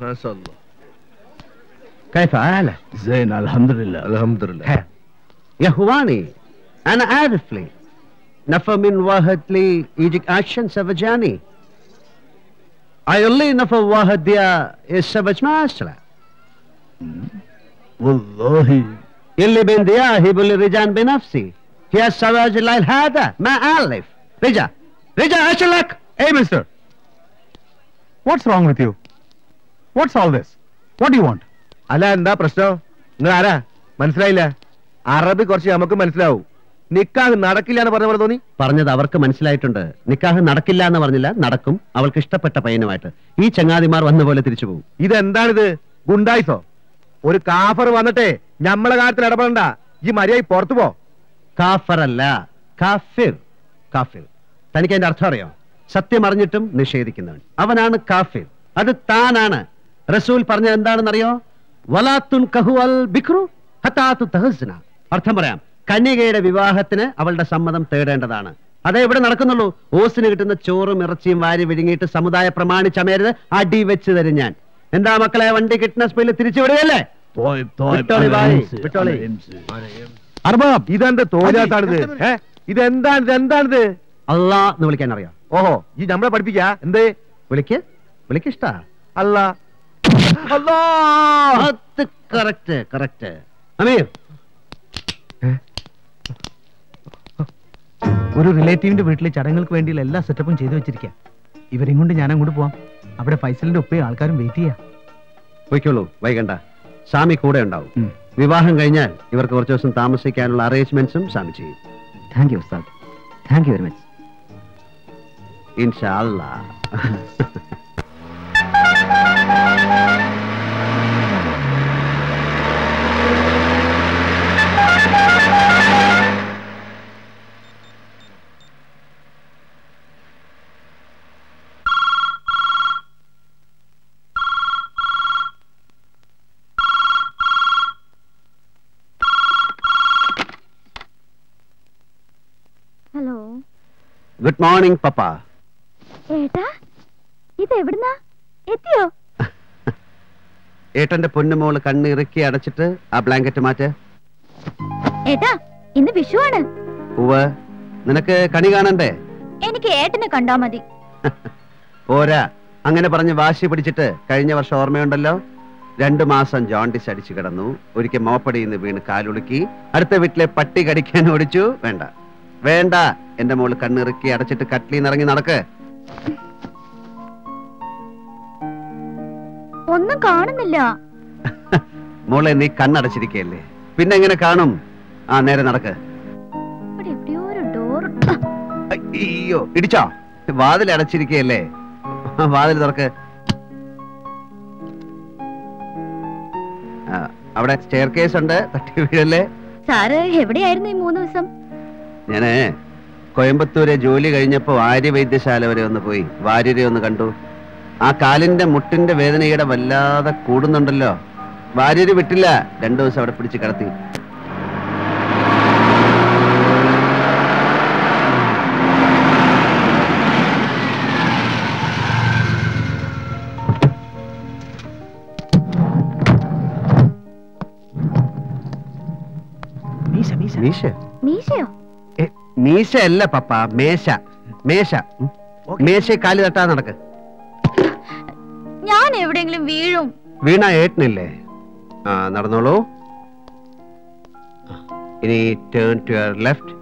ما شاء الله كيف حالك؟ زين الحمد لله الحمد لله خير يا هواني أنا عارف لي نفى من واحد لي يجيك أكشن سفجاني أيولي نفى واحد ديا السفج ما أسرع والله اللي بين ديا هي بولي رجان بنفسي هي السواج الليل هذا ما ألف رجع رجع أشلك Hey, mister. What's wrong with you? What's all this? What you you want? അല്ല എന്താ പ്രശ്നം? നിങ്ങൾ ആരാ മനസ്സിലായില്ല? അറബി കുറച്ച് നമുക്ക് മനസ്സിലാവും. നിക്കാഹ് നടക്കില്ല എന്ന് പറഞ്ഞ പോലെ തോന്നി? പറഞ്ഞത് അവർക്ക് മനസ്സിലായിട്ടുണ്ട്. നിക്കാഹ് നടക്കില്ല എന്ന് പറഞ്ഞില്ല നടക്കും. അവൾക്ക് ഇഷ്ടപ്പെട്ട പയ്യനുമായിട്ട്. ഈ ചങ്ങാതിമാർ വന്ന പോലെ തിരിച്ചു പോകും. ഇതെന്താണിത്? ഗുണ്ടായിസോ? ഒരു കാഫർ വന്നിട്ടേ നമ്മളെ കാര്യത്തിൽ ഇടപെടണ്ട. ഈ മര്യാദ പുറത്തു പോ. കാഫർ അല്ല കാഫിർ. കാഫിർ. തനിക്ക് അതിന്റെ അർത്ഥം അറിയോ? സത്യം അറിഞ്ഞിട്ടും നിഷേധിക്കുന്നവൻ. അവനാണ് കാഫിർ. അത് താനാണ്. റസൂൽ പറഞ്ഞത് എന്താണെന്നറിയോ? വലാത്തുൻ കഹുവൽ ബിക്രു ഹത്താത്തു തഹസിന. അർത്ഥം പറയാം കന്യകയുടെ വിവാഹത്തിന് അവളുടെ സമ്മതം തേടേണ്ടതാണ്. അതേ ഇവിടെ നടക്കുന്നുള്ളൂ. ഓസിന് കിട്ടുന്ന ചോറും ഇറച്ചിയും വാരി വിഴുങ്ങിയിട്ട് സമുദായ പ്രമാണിച്ചമേരുത് അടി വെച്ച് തരും ഞാൻ. എന്താ മക്കളെ വണ്ടി കിട്ടുന്ന സ്പീഡിൽ തിരിച്ചു വിടുകയല്ലേ അർബാബ് ഇതെന്റെ തോലാത്താണിത് ഇതെന്താണ് ഇതെന്താണിത്? അല്ലാ എന്ന് വിളിക്കാൻ അറിയാം? ഓഹോ ഈ നമ്മളെ പഠിപ്പിക്കാ? എന്തേ? വിളിക്ക് വിളിക്കിഷ്ട അല്ലാ. അത് കറക്റ്റ് കറക്റ്റ് അമീർ. ഒരു റിലേറ്റീവിന്റെ വീട്ടിലെ ചടങ്ങുകൾക്ക് വേണ്ടിയുള്ള എല്ലാ സെറ്റപ്പും ചെയ്തു വെച്ചിരിക്കുക ഇവരെയും കൊണ്ട് ഞാൻ അങ്ങോട്ട് പോവാം. അവിടെ ഫൈസലിന്റെ ഒപ്പയും ആൾക്കാരും വെയിറ്റ് ചെയ്യാം. പോയിക്കോളൂ വൈകണ്ട. സ്വാമി കൂടെ ഉണ്ടാവും. വിവാഹം കഴിഞ്ഞാൽ ഇവർക്ക് കുറച്ച് ദിവസം താമസിക്കാനുള്ള അറേഞ്ച്മെന്റ്സും സ്വാമി ചെയ്യും. താങ്ക് യു ഉസ്താദ്. താങ്ക് യു വെരി മച്ച് ഇൻഷാ അല്ലാ ഹലോ ഗുഡ് മോർണിംഗ് പപ്പ. ഏട്ടാ ഇത് എവിടുന്നാ എത്തിയോ? ഏട്ടന്റെ പൊന്നുമോൾ കണ്ണ് ഇറക്കി അടച്ചിട്ട് ആ ബ്ലാങ്കറ്റ് മാറ്റ്. ഏട്ടാ ഇന്ന് വിഷുവാണ്. ഉവ് നിനക്ക് കണി കാണണ്ടേ? എനിക്ക് ഏട്ടനെ കണ്ടാ മതി. പോരാ. അങ്ങനെ പറഞ്ഞ് വാശി പിടിച്ചിട്ട് കഴിഞ്ഞ വർഷം ഓർമ്മയുണ്ടല്ലോ? രണ്ടു മാസം ജോണ്ടിസ് അടിച്ചു കിടന്നു. ഒരിക്കൽ മോപ്പടിയിൽ നിന്ന് വീണ് കാലുളുക്കി. അടുത്ത വീട്ടിലെ പട്ടി കടിക്കാൻ ഓടിച്ചു. വേണ്ട. വേണ്ട. എന്റെ മോൾ കണ്ണിറുക്കി അടച്ചിട്ട് കട്ടിലിന്ന് ഇറങ്ങി നടക്ക്. ഒന്നും കാണുന്നില്ല. മോളെ നീ കണ്ണടച്ചിരിക്കല്ലേ പിന്നെ എങ്ങനെ കാണും? ആ നേരെ നടക്ക്. അയ്യോ ഇടിച്ചോ? വാതിൽ അടച്ചിരിക്കയല്ലേ? ആ, വാതിൽ തുറക്ക്. അവിടെ സ്റ്റെയർ കേസ് ഉണ്ട് തട്ടി വീഴല്ലേ? സാറ് എവിടെയായിരുന്നു ഈ മൂന്ന് ദിവസം? ഞാൻ കോയമ്പത്തൂരെ ജോലി കഴിഞ്ഞപ്പോ ആര്യ വൈദ്യശാല വരെ ഒന്ന് പോയി. വാര്യരെ ഒന്ന് കണ്ടു. ആ കാലിന്റെ മുട്ടിന്റെ വേദനയുടെ വല്ലാതെ കൂടുന്നുണ്ടല്ലോ. ഭാര്യര് വിട്ടില്ല. രണ്ടു ദിവസം അവിടെ പിടിച്ച് കിടത്തി. മീശ മീശ. മീശ? മീശയോ? ഏ, അല്ല പപ്പ. മേശ. മേശ. മേശ കാൽ തട്ടാ നടക്ക്. ഞാൻ എവിടെയെങ്കിലും വീഴും. വീണ ഏട്ടനില്ലേ? ആ നടന്നോളൂ. ഇനി ടേൺ ടു യുവർ ലെഫ്റ്റ്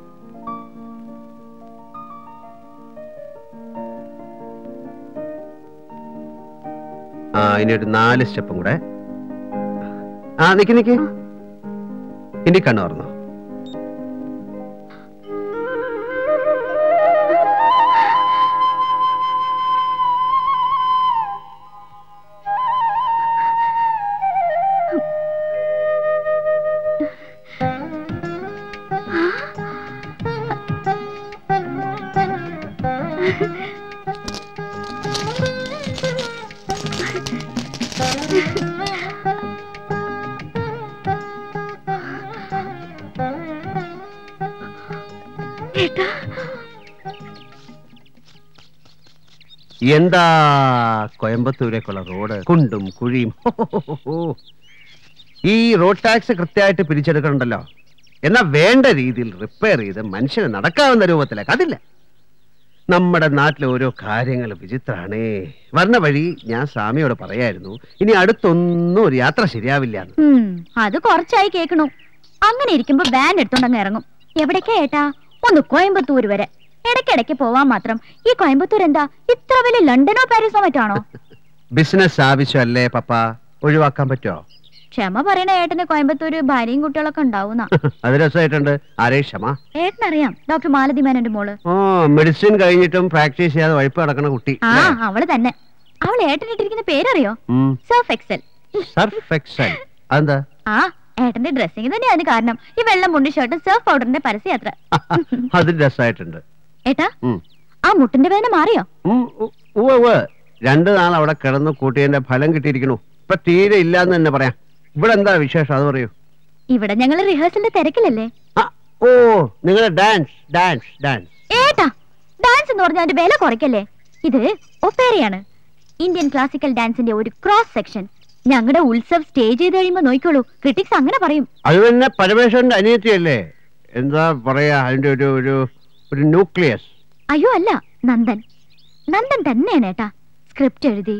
ആ ഇനി ഒരു നാല് സ്റ്റെപ്പും കൂടെ. ആ നിക്ക് നിക്ക്. ഇനി കണ്ണു തുറന്നോ. എന്താ കോയമ്പത്തൂരേക്കുള്ള റോഡ്? കുണ്ടും കുഴിയും. ഈ റോഡ് ടാക്സ് കൃത്യമായിട്ട് പിരിച്ചെടുക്കണുണ്ടല്ലോ. എന്നാ വേണ്ട രീതിയിൽ റിപ്പയർ ചെയ്ത് മനുഷ്യന് നടക്കാവുന്ന രൂപത്തിലേക്ക് അതില്ല. നമ്മുടെ നാട്ടിലെ ഓരോ കാര്യങ്ങൾ വിചിത്രാണേ. വരണ വഴി ഞാൻ സ്വാമിയോട് പറയായിരുന്നു ഇനി അടുത്തൊന്നും ഒരു യാത്ര ശരിയാവില്ല അത് കുറച്ചായി കേക്കണു അങ്ങനെ ഇരിക്കുമ്പോ വാൻ എടുത്തോണ്ടങ്ങ് ഇറങ്ങും. എവിടേക്കാ ഏട്ടാ? ഒന്ന് കോയമ്പത്തൂർ വരെ. ഇടയ്ക്കിടയ്ക്ക് പോവാൻ മാത്രം. ഈ കോയമ്പത്തൂർ എന്താ? ഇത്ര വലിയ ലണ്ടനോ പാരീസോ മറ്റാണോ ബിസിനസ് ആവശ്യമല്ലേ പപ്പ? ഒഴിവാക്കാൻ പറ്റുമോ ക്ഷമ പറയണ ഏട്ടന് കോയമ്പത്തൂര് ഭാര്യയും കുട്ടികളൊക്കെ ഉണ്ടാവുന്ന. അത് രസമായിട്ടുണ്ട്. ആരേ ക്ഷമ? ഏട്ടനറിയാം. ഡോക്ടർ മാലതി മേനന്റെ മോൾ. ഓ മെഡിസിൻ കഴിഞ്ഞിട്ടും പ്രാക്ടീസ് ചെയ്യാതെ വഴിപ്പ് കിടക്കുന്ന കുട്ടി ആ അവൾ തന്നെ. അവൾ ഏട്ടനിട്ടിരിക്കുന്ന പേരറിയോ? Surf Excel. Surf Excel. അതെന്താ? ആ ഏട്ടന്റെ ഡ്രസ്സിംഗ് തന്നെ അതിന് കാരണം. ഈ വെള്ളം മുണ്ടി ഷർട്ടും സർഫ് പൗഡറിന്റെ പരസ്യയാത്ര. അത് രസമായിട്ടുണ്ട്. ഏട്ടാ ആ മുട്ടിന്റെ വേദന മാറിയോ. രണ്ടു നാൾ അവിടെ കിടന്ന് കൂട്ടിയതിന്റെ ഫലം കിട്ടിയിരിക്കണു ഇപ്പൊ തീരെ ഇല്ലാന്ന് തന്നെ പറയാം. ഇവിടെ എന്താ വിശേഷം? അത് പറയൂ. ഇവിടെ ഞങ്ങൾ റിഹേഴ്സലിന്റെ തിരക്കിലല്ലേ? ഓ നിങ്ങൾ ഡാൻസ് ഡാൻസ് ഡാൻസ് ഏട്ടാ ഡാൻസ് എന്ന് പറഞ്ഞാൽ വില കുറയ്ക്കല്ലേ? ഇത് ഒപ്പേരയാണ്. ഇന്ത്യൻ ക്ലാസിക്കൽ ഡാൻസിന്റെ ഒരു ക്രോസ് സെക്ഷൻ ഞങ്ങളുടെ ഉത്സവ് സ്റ്റേജ് ചെയ്ത് കഴിയുമ്പോ നോക്കിക്കോളൂ. ക്രിട്ടിക്സ് അങ്ങനെ പറയും. അത് തന്നെ പരമേശ്വരന്റെ അനിയത്തിയല്ലേ? എന്താ പറയാ അതിന്റെ ഒരു ഒരു ഒരു ന്യൂക്ലിയസ് അയ്യോ അല്ല നന്ദൻ. നന്ദൻ തന്നെയാണ് ഏട്ടാ. സ്ക്രിപ്റ്റ് എഴുതി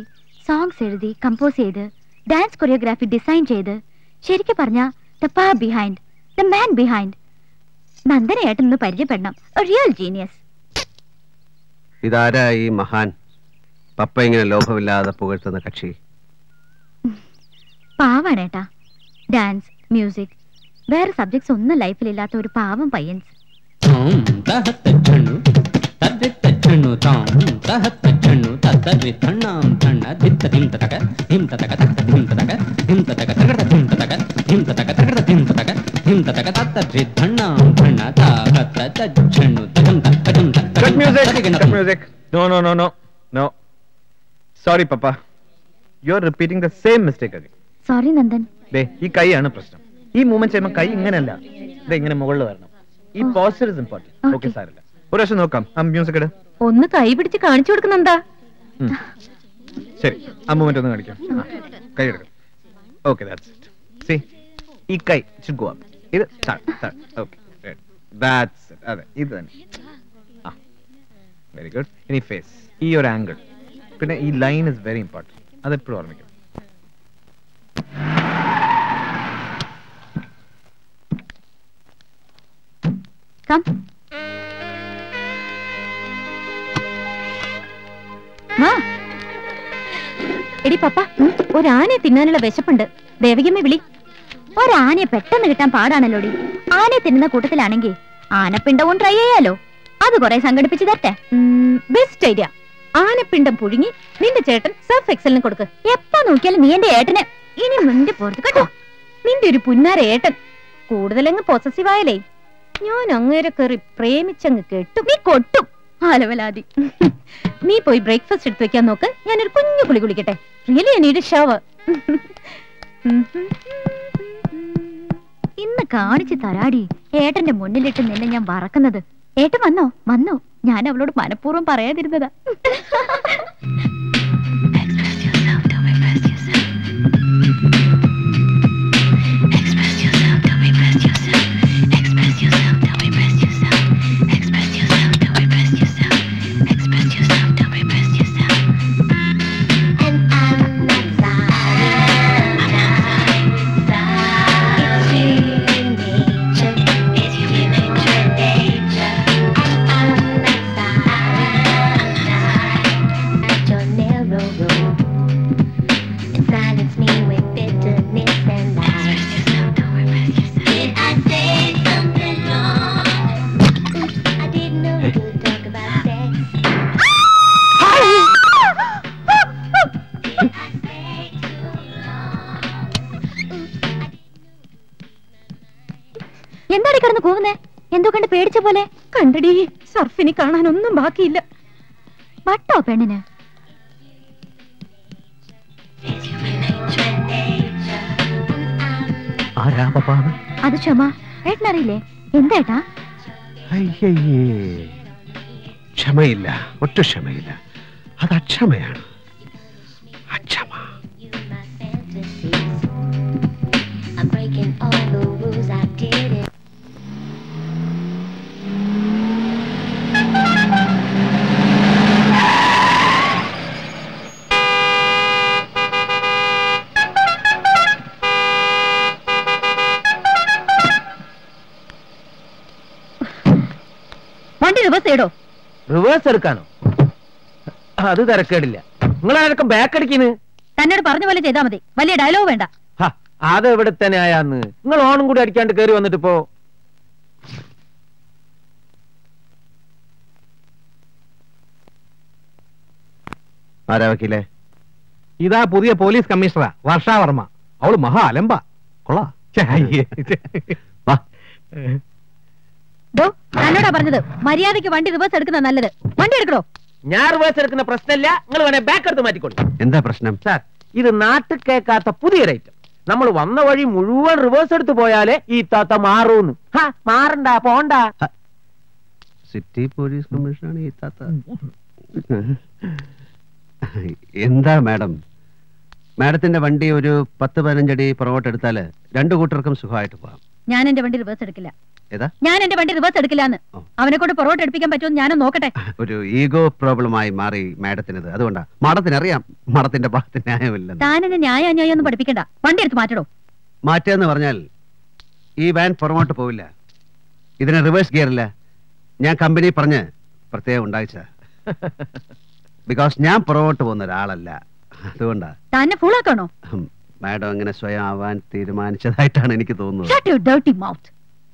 സോങ്സ് എഴുതി കമ്പോസ് ചെയ്ത്. ഡാൻസ് കൊറിയോഗ്രാഫി ഡിസൈൻ ചെയ്ത് ശരിക്കും പറഞ്ഞ ദ പാ ബിഹൈൻഡ് ദ മാൻ ബിഹൈൻഡ് നന്ദനയായിട്ട് ഒന്ന് പരിചയപ്പെടണം. റിയൽ ജീനിയസ് ഇതാരാ ഈ മഹാൻ? പപ്പ ഇങ്ങനെ ലോഭമില്ലാതെ പുകഴ്ത്തുന്ന കക്ഷി. പാവാണ് ഏട്ടാ. ഡാൻസ് മ്യൂസിക് വേറെ സബ്ജക്ട്സ് ഒന്നും ലൈഫിലില്ലാത്ത ഒരു പാവം പയ്യൻസ് ಚಣ್ಣು ತಾಂ ತಹತ್ತ ಚಣ್ಣು ತತ್ತರಿ ತಣ್ಣಾಂ ತಣ್ಣ ದಿತ್ತ ದಿಂ ತತಕ ದಿಂ ತತಕ ತಕ್ಕ ದಿಂ ತತಕ ದಿಂ ತತಕ ತಗಡ ದಿಂ ತತಕ ದಿಂ ತತಕ ತಗಡ ದಿಂ ತತಕ ದಿಂ ತತಕ ತತ್ತರಿ ತಣ್ಣಾಂ ತಣ್ಣ ತಾಹತ್ತ ತಚ್ಚಣ್ಣು ತಜಂತ ತಜಂತ cut music cut music no no no no no sorry papa you are repeating the same mistake again sorry Nandan ദേ ഈ കൈയാണ് പ്രശ്നം ഈ മൂവ്മെന്റ് ചെയ്യുമ്പോൾ കൈ ഇങ്ങനെയല്ല ഇത് ഇങ്ങനെ മുകളിൽ വരണം ഈ പോസ്റ്റർ ഇസ് ഇമ്പോർട്ടൻറ്റ് ഓക്കെ സാറില്ല ഒരു പ്രാവശ്യം നോക്കാം. മ്യൂസിക് ഇട്. ഒന്ന് കൈ പിടിച്ച് കാണിച്ചു കൊടുക്കുന്നെന്താ ഉം. ശരി. അമ്മ മറ്റൊന്ന് കാണിക്കാം. കൈ എടുക്കാം. ഓക്കെ ദാറ്റ്സ് ഇറ്റ് സി ഈ കൈ should go up. ഇത് ഓക്കെ ദാറ്റ്സ് ഇറ്റ് അതെ ഇത് തന്നെ. ആ വെരി ഗുഡ് ഇനി ഫേസ് ഈ ഒരു ആംഗിൾ പിന്നെ ഈ ലൈൻ ഇസ് വെരി ഇമ്പോർട്ടന്റ് അതെപ്പോഴും ഓർമ്മിക്കണം. കം എടി പപ്പ ഒരാനയെ തിന്നാനുള്ള വിശപ്പുണ്ട്. ദേവികമ്മ വിളി. ഒരാനയെ പെട്ടെന്ന് കിട്ടാൻ പാടാണല്ലോടി ആനയെ തിന്നുന്ന കൂട്ടത്തിലാണെങ്കിൽ ആനപ്പിണ്ടവും ട്രൈ ചെയ്യാലോ. അത് കുറെ സംഘടിപ്പിച്ച് തരട്ടെ. ബെസ്റ്റ് ഐഡിയ ആനപ്പിണ്ടം പുഴുങ്ങി നിന്റെ ചേട്ടൻ സർഫ് എക്സലിന് കൊടുക്ക്. എപ്പോ നോക്കിയാലും നീ എന്റെ ഏട്ടനെ. ഇനി നിന്റെ പോർത്ത് കേട്ടോ. നിന്റെ ഒരു പുന്നാര ഏട്ടൻ. കൂടുതലങ്ങ് പൊസസീവ് ആയാലേ ഞാൻ അങ്ങേരെ കയറി പ്രേമിച്ചങ്ങ് കേട്ടു. നീ കൊട്ടും. ആലവലാതി. നീ പോയി ബ്രേക്ക്ഫാസ്റ്റ് എടുത്ത് വെക്കാൻ നോക്ക്. ഞാനൊരു കുഞ്ഞു കുളി കുളിക്കട്ടെ. റിയലി എനിക്ക് ഷവർ ഇന്ന് കാണിച്ചു തരാടി. ഏട്ടന്റെ മുന്നിലിട്ട് നിന്നെ ഞാൻ വറക്കുന്നത്. ഏട്ടൻ വന്നോ? വന്നോ. ഞാൻ അവളോട് മനഃപൂർവം പറയാതിരുന്നതാ. കിടന്ന് പോകുന്നേ എന്തോ കണ്ട് പേടിച്ച പോലെ. കണ്ടടി സർഫിനി കാണാനൊന്നും ബാക്കിയില്ല. വട്ടോ പെണ്ണിന്. അത്? അത് ക്ഷമ. ഏട്ടനറിയില്ലേ? എന്താ ക്ഷമയില്ല ഒറ്റ ക്ഷമയില്ല. അത് അക്ഷമയാണ്. വണ്ടി റിവേഴ്സ് എടുക്കാനോ? അത് തിരക്കേടില്ല. നിങ്ങളാരൊക്കെ ബാക്ക് അടിക്കുന്നു തന്നോട് പറഞ്ഞ പോലെ ചെയ്താ മതി. വലിയ ഡയലോഗ് വേണ്ട. അത് എവിടെ തന്നെ ആയാന്ന് നിങ്ങൾ ഓണം കൂടി അടിക്കാണ്ട് കയറി വന്നിട്ട് ഇപ്പോ ആരാ വക്കീലേ? ഇതാ പുതിയ പോലീസ് കമ്മീഷണറാ വർഷാവർമ്മ അവൾ മഹാ അലമ്പ. കൊള്ളാ. തന്നോടാ പറഞ്ഞത്. മര്യാദയ്ക്ക് വണ്ടി റിവേഴ്സ് എടുക്കുന്ന നല്ലത്. വണ്ടി എടുക്കണോ? ഞാൻ റിവേഴ്സ് എടുക്കുന്ന പ്രശ്നമില്ല. നിങ്ങൾ വേണേ ബാക്ക് എടുത്ത് മാറ്റിക്കോളൂ. എന്താ പ്രശ്നം? സാർ ഇത് നാട്ടിൽ കേൾക്കാത്ത പുതിയൊരു ഐറ്റം നമ്മൾ വന്ന വഴി മുഴുവൻ റിവേഴ്സ് എടുത്ത് പോയാലേ ഈ താത്ത മാറൂന്ന്. ഹാ മാറണ്ട പോണ്ട. സിറ്റി പോലീസ് കമ്മീഷനാണ് ഈ താത്ത. എന്താ മാഡം? മാഡത്തിന്റെ വണ്ടി ഒരു പത്ത് പതിനഞ്ചടി പുറകോട്ട് എടുത്താൽ രണ്ടു കൂട്ടർക്കും സുഖമായിട്ട് പോകാം. ഞാൻ എന്റെ വണ്ടി റിവേഴ്സ് എടുക്കില്ല. ഞാൻ എന്റെ വണ്ടി റിവേഴ്സ് എടുക്കില്ലാന്ന്. അവനെ കൊണ്ട് പുറകോട്ട് എടുപ്പിക്കാൻ പറ്റുമെന്ന് ഞാനും നോക്കട്ടെ. ഒരു ഈഗോ പ്രോബ്ലമായി മാറി മാഡത്തിനത് അതുകൊണ്ടാ. മാഡത്തിന് അറിയാം മാഡത്തിന്റെ ഭാഗത്ത് ന്യായമില്ല താൻ എന്നെ ന്യായ അന്യായം ഒന്നും പഠിപ്പിക്കണ്ട. വണ്ടി എടുത്ത് മാറ്റടോ. മാറ്റാന്ന് പറഞ്ഞാൽ ഈ വാൻ പുറമോട്ട് പോവില്ല. ഇതിന് റിവേഴ്സ് ഗിയർ ഇല്ല. ഞാൻ കമ്പനി പറഞ്ഞ് പ്രത്യേകം ഉണ്ടായിച്ച. ബിക്കോസ് ഞാൻ പുറകോട്ട് പോകുന്ന ഒരാളല്ല. അതുകൊണ്ടാ. തന്നെ ഫുൾ ഹും, മാഡം അങ്ങനെ സ്വയം ആവാൻ തീരുമാനിച്ചതായിട്ടാണ് എനിക്ക് തോന്നുന്നത്.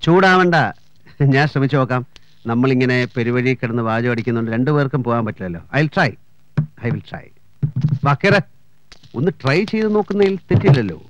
ചൂടാവണ്ട. ഞാൻ ശ്രമിച്ചു നോക്കാം. നമ്മളിങ്ങനെ പെരുവഴി കിടന്ന് വാചം അടിക്കുന്നുണ്ട് രണ്ടുപേർക്കും പോകാൻ പറ്റില്ലല്ലോ. I try I will try വാക്കേറെ ഒന്ന് ട്രൈ ചെയ്ത് നോക്കുന്നതിൽ തെറ്റില്ലല്ലോ.